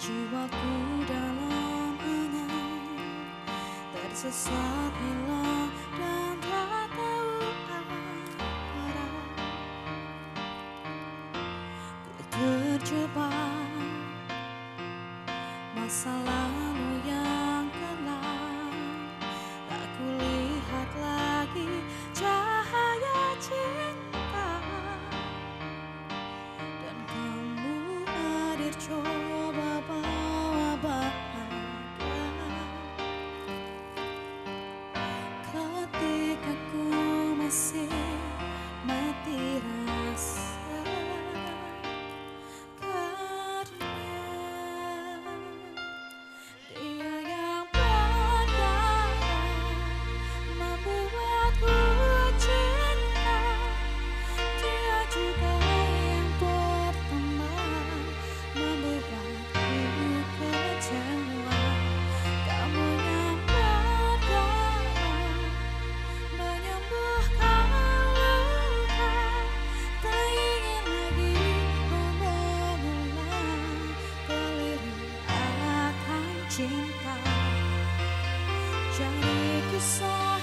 jiwaku dalam angan tersesat dan tak tahu arah ku terjebak masa lalu cinta. Jadi kisah